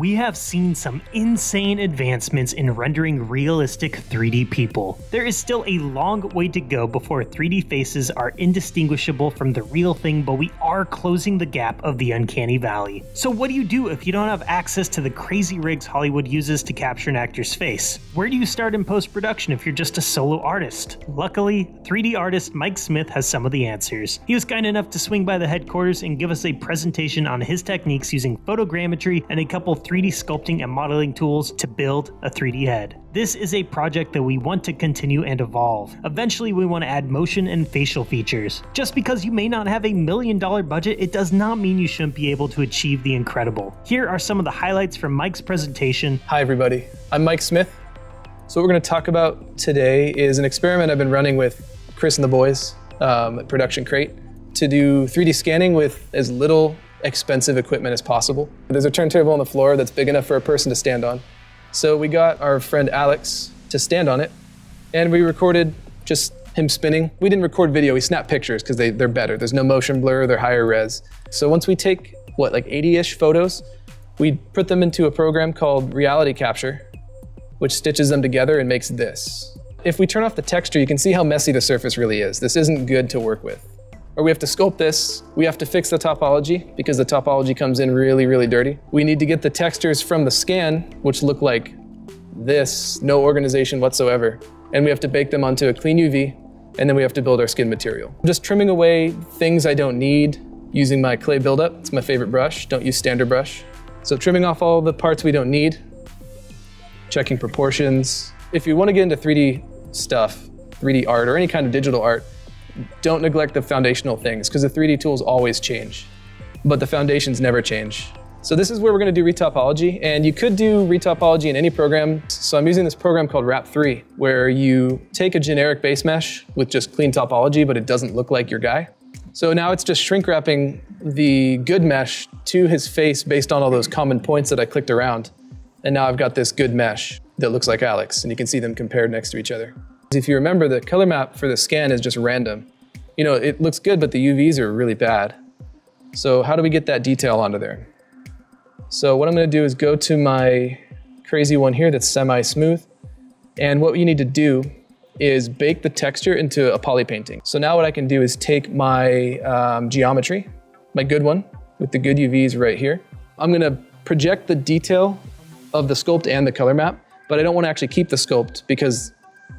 We have seen some insane advancements in rendering realistic 3D people. There is still a long way to go before 3D faces are indistinguishable from the real thing, but we are closing the gap of the uncanny valley. So, what do you do if you don't have access to the crazy rigs Hollywood uses to capture an actor's face? Where do you start in post production if you're just a solo artist? Luckily, 3D artist Mike Smith has some of the answers. He was kind enough to swing by the headquarters and give us a presentation on his techniques using photogrammetry and a couple 3D sculpting and modeling tools to build a 3D head. This is a project that we want to continue and evolve. Eventually, we want to add motion and facial features. Just because you may not have a million dollar budget, it does not mean you shouldn't be able to achieve the incredible. Here are some of the highlights from Mike's presentation. Hi, everybody. I'm Mike Smith. So, what we're going to talk about today is an experiment I've been running with Chris and the boys um, at Production Crate to do 3D scanning with as little expensive equipment as possible. There's a turntable on the floor that's big enough for a person to stand on. So we got our friend Aleks to stand on it, and we recorded just him spinning. We didn't record video, we snapped pictures because they, they're better. There's no motion blur, they're higher res. So once we take, what, like 80-ish photos, we put them into a program called Reality Capture, which stitches them together and makes this. If we turn off the texture, you can see how messy the surface really is. This isn't good to work with or we have to scope this. We have to fix the topology because the topology comes in really, really dirty. We need to get the textures from the scan, which look like this, no organization whatsoever. And we have to bake them onto a clean UV, and then we have to build our skin material. I'm just trimming away things I don't need using my clay buildup. It's my favorite brush, don't use standard brush. So trimming off all the parts we don't need, checking proportions. If you wanna get into 3D stuff, 3D art, or any kind of digital art, don't neglect the foundational things because the 3D tools always change, but the foundations never change. So this is where we're gonna do retopology, and you could do retopology in any program. So I'm using this program called Wrap 3, where you take a generic base mesh with just clean topology, but it doesn't look like your guy. So now it's just shrink wrapping the good mesh to his face based on all those common points that I clicked around. And now I've got this good mesh that looks like Aleks, and you can see them compared next to each other. If you remember, the color map for the scan is just random. You know, it looks good, but the UVs are really bad. So how do we get that detail onto there? So what I'm gonna do is go to my crazy one here that's semi-smooth. And what you need to do is bake the texture into a poly painting. So now what I can do is take my um, geometry, my good one, with the good UVs right here. I'm gonna project the detail of the sculpt and the color map, but I don't wanna actually keep the sculpt because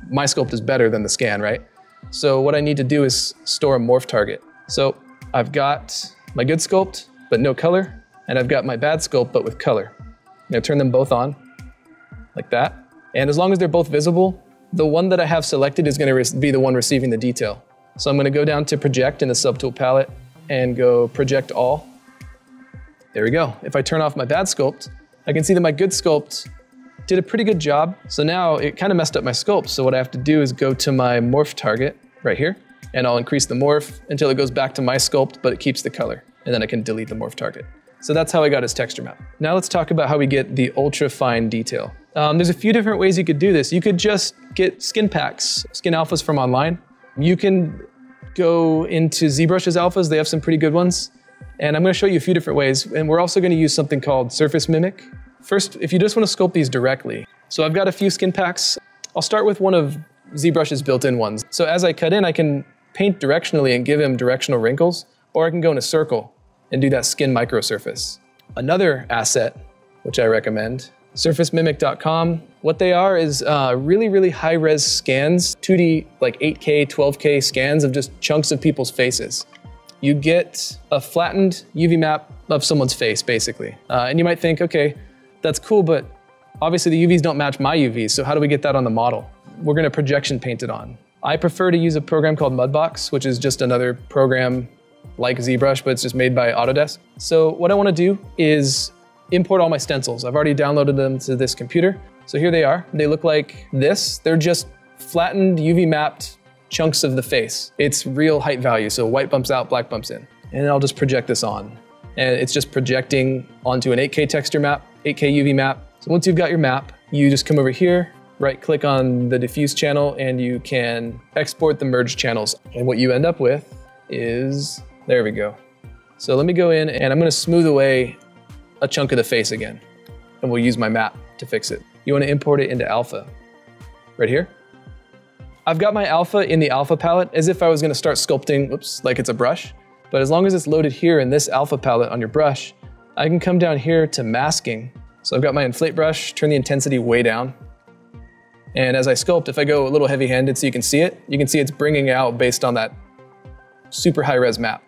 my sculpt is better than the scan, right? So what I need to do is store a morph target. So I've got my good sculpt, but no color, and I've got my bad sculpt, but with color. Gonna turn them both on, like that. And as long as they're both visible, the one that I have selected is gonna be the one receiving the detail. So I'm gonna go down to project in the subtool palette and go project all. There we go. If I turn off my bad sculpt, I can see that my good sculpt did a pretty good job. So now it kind of messed up my sculpt. So what I have to do is go to my morph target right here, and I'll increase the morph until it goes back to my sculpt, but it keeps the color. And then I can delete the morph target. So that's how I got his texture map. Now let's talk about how we get the ultra fine detail. Um, there's a few different ways you could do this. You could just get skin packs, skin alphas from online. You can go into ZBrush's alphas. They have some pretty good ones. And I'm gonna show you a few different ways. And we're also gonna use something called Surface Mimic, First, if you just want to sculpt these directly, so I've got a few skin packs. I'll start with one of ZBrush's built-in ones. So as I cut in, I can paint directionally and give him directional wrinkles, or I can go in a circle and do that skin microsurface. Another asset, which I recommend, surfacemimic.com. What they are is uh, really, really high-res scans, 2D, like 8K, 12K scans of just chunks of people's faces. You get a flattened UV map of someone's face, basically. Uh, and you might think, okay, that's cool, but obviously the UVs don't match my UVs, so how do we get that on the model? We're gonna projection paint it on. I prefer to use a program called Mudbox, which is just another program like ZBrush, but it's just made by Autodesk. So what I wanna do is import all my stencils. I've already downloaded them to this computer. So here they are. They look like this. They're just flattened UV mapped chunks of the face. It's real height value, so white bumps out, black bumps in. And I'll just project this on. And it's just projecting onto an 8K texture map 8K UV map. So once you've got your map, you just come over here, right click on the diffuse channel and you can export the merged channels. And what you end up with is, there we go. So let me go in and I'm gonna smooth away a chunk of the face again. and we'll use my map to fix it. You wanna import it into alpha, right here. I've got my alpha in the alpha palette as if I was gonna start sculpting, whoops, like it's a brush. But as long as it's loaded here in this alpha palette on your brush, I can come down here to masking. So I've got my inflate brush, turn the intensity way down. And as I sculpt, if I go a little heavy handed so you can see it, you can see it's bringing out based on that super high res map.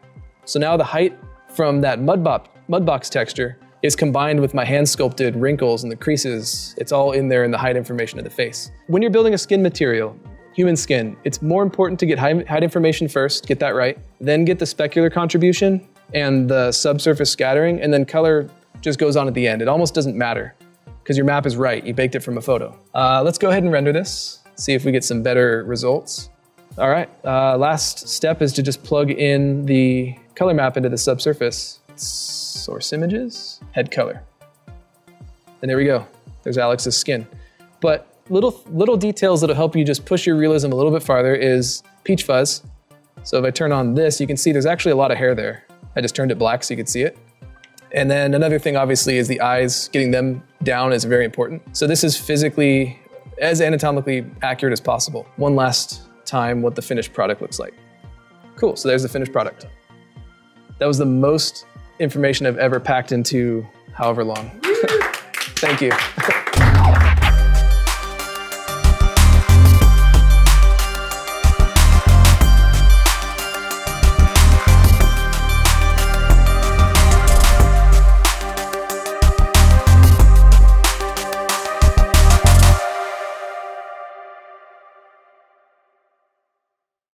So now the height from that mudbox, mudbox texture is combined with my hand sculpted wrinkles and the creases. It's all in there in the height information of the face. When you're building a skin material, human skin, it's more important to get height information first, get that right, then get the specular contribution and the subsurface scattering, and then color just goes on at the end. It almost doesn't matter because your map is right. You baked it from a photo. Uh, let's go ahead and render this, see if we get some better results. All right, uh, last step is to just plug in the color map into the subsurface. Source images, head color. And there we go. There's Aleks's skin. But little, little details that'll help you just push your realism a little bit farther is peach fuzz. So if I turn on this, you can see there's actually a lot of hair there. I just turned it black so you could see it. And then another thing obviously is the eyes, getting them down is very important. So this is physically as anatomically accurate as possible. One last time what the finished product looks like. Cool, so there's the finished product. That was the most information I've ever packed into however long. Thank you.